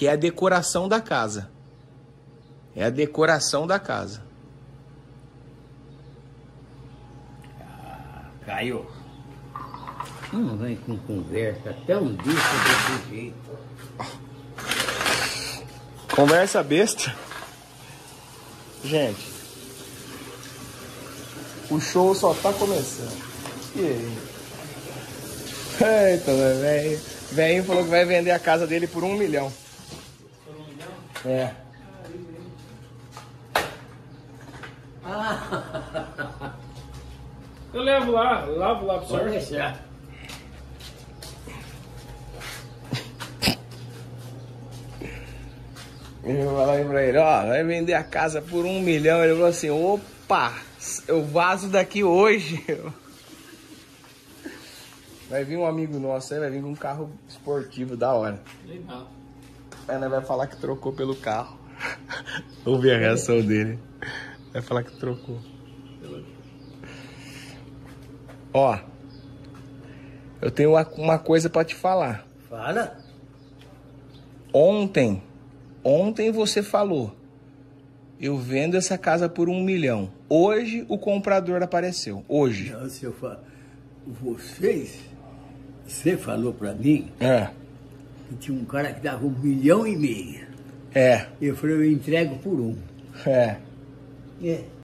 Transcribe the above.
que é a decoração da casa. É a decoração da casa. Caio. Não vem com conversa tão disso desse jeito. Conversa besta. Gente, o show só tá começando. E aí? Eita, velho. Velho falou que vai vender a casa dele por um milhão. É. Eu levo lá, lavo lá pro senhor. deixar. Eu falei pra ele, ó, vai vender a casa por um milhão. Ele falou assim, opa, eu vazo daqui hoje. Vai vir um amigo nosso aí, vai vir com um carro esportivo da hora. Legal. Nós vai falar que trocou pelo carro. Ouvi a reação dele. Vai falar que trocou. Ó, eu tenho uma- uma coisa pra te falar. Fala. Ontem, ontem você falou, eu vendo essa casa por um milhão. Hoje o comprador apareceu. Hoje. Não, se eu fa... Vocês, você falou pra mim É. que tinha um cara que dava um milhão e meio. É. Eu falei, eu entrego por um. É. É.